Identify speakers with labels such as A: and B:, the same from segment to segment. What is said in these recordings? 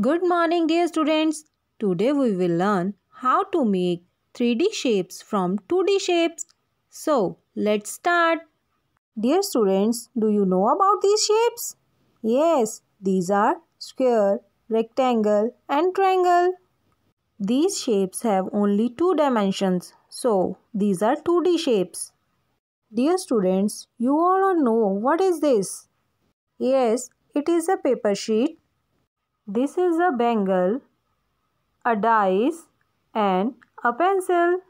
A: Good morning dear students. Today we will learn how to make 3D shapes from 2D shapes. So let's start. Dear students, do you know about these shapes? Yes, these are square, rectangle and triangle. These shapes have only two dimensions. So these are 2D shapes. Dear students, you all know what is this? Yes, it is a paper sheet this is a bangle, a dice and a pencil.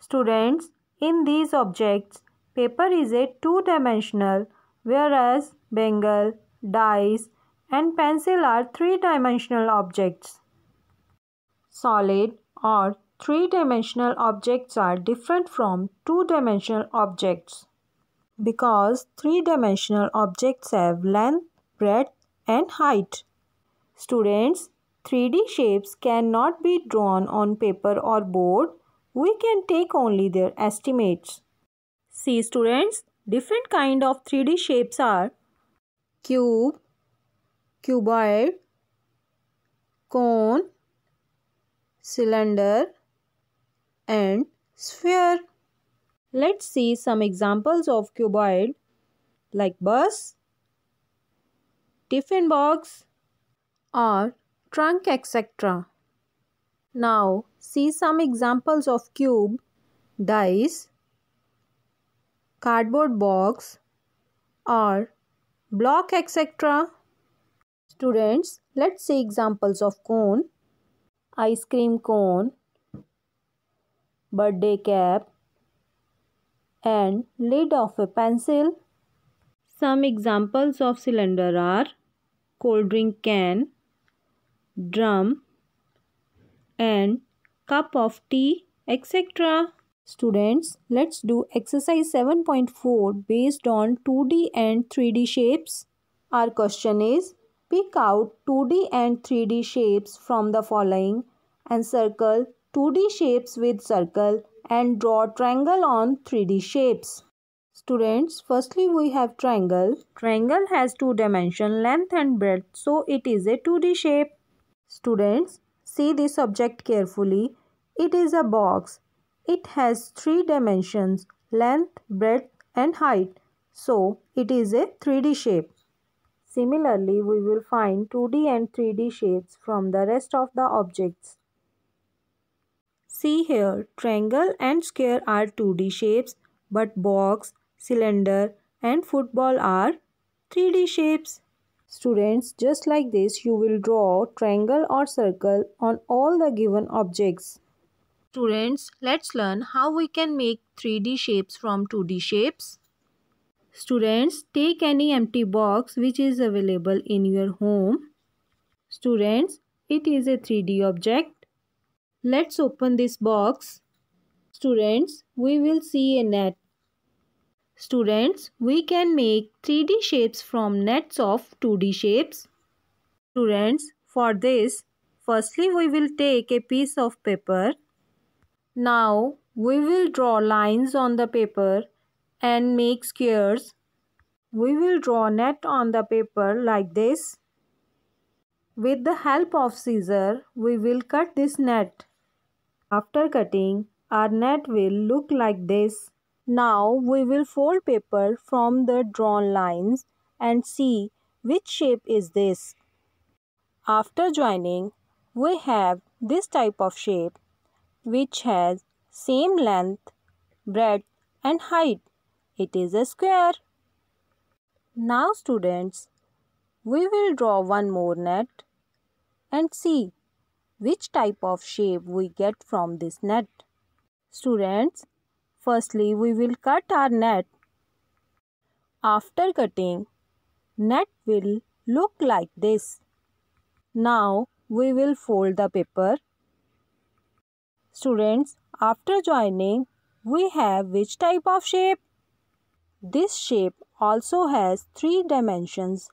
A: Students, in these objects, paper is a two-dimensional whereas bangle, dice and pencil are three-dimensional objects. Solid or three-dimensional objects are different from two-dimensional objects because three-dimensional objects have length, breadth and height. Students, 3D shapes cannot be drawn on paper or board. We can take only their estimates. See students, different kind of 3D shapes are cube, cuboid, cone, cylinder and sphere. Let's see some examples of cuboid like bus, tiffin box, or trunk etc. Now see some examples of cube, dice, cardboard box or block etc. Students, let's see examples of cone, ice cream cone, birthday cap and lid of a pencil. Some examples of cylinder are cold drink can, drum and cup of tea etc. Students, let's do exercise 7.4 based on 2D and 3D shapes. Our question is pick out 2D and 3D shapes from the following and circle 2D shapes with circle and draw triangle on 3D shapes. Students, firstly we have triangle. Triangle has two dimension length and breadth so it is a 2D shape. Students, see this object carefully. It is a box. It has three dimensions, length, breadth and height. So, it is a 3D shape. Similarly, we will find 2D and 3D shapes from the rest of the objects. See here, triangle and square are 2D shapes, but box, cylinder and football are 3D shapes. Students, just like this, you will draw triangle or circle on all the given objects. Students, let's learn how we can make 3D shapes from 2D shapes. Students, take any empty box which is available in your home. Students, it is a 3D object. Let's open this box. Students, we will see a net. Students, we can make 3D shapes from nets of 2D shapes. Students, for this, firstly we will take a piece of paper. Now, we will draw lines on the paper and make squares. We will draw net on the paper like this. With the help of scissor, we will cut this net. After cutting, our net will look like this. Now we will fold paper from the drawn lines and see which shape is this. After joining, we have this type of shape which has same length, breadth and height. It is a square. Now students, we will draw one more net and see which type of shape we get from this net. Students, Firstly, we will cut our net. After cutting, net will look like this. Now, we will fold the paper. Students, after joining, we have which type of shape? This shape also has three dimensions,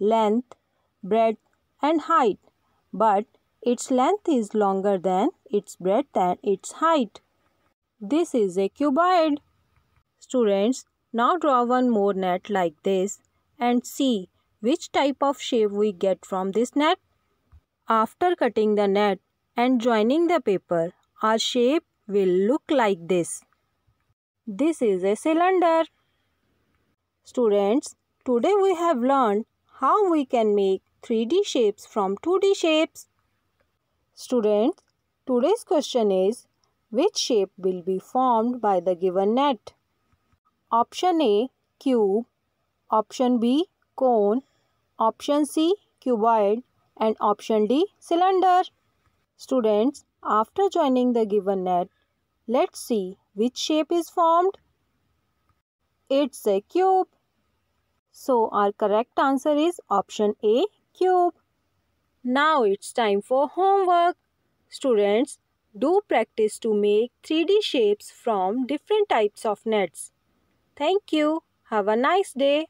A: length, breadth and height. But its length is longer than its breadth and its height. This is a cuboid. Students, now draw one more net like this and see which type of shape we get from this net. After cutting the net and joining the paper, our shape will look like this. This is a cylinder. Students, today we have learned how we can make 3D shapes from 2D shapes. Students, today's question is which shape will be formed by the given net? Option A cube, option B cone, option C cuboid and option D cylinder. Students, after joining the given net, let's see which shape is formed. It's a cube. So our correct answer is option A cube. Now it's time for homework. Students, do practice to make 3D shapes from different types of nets. Thank you. Have a nice day.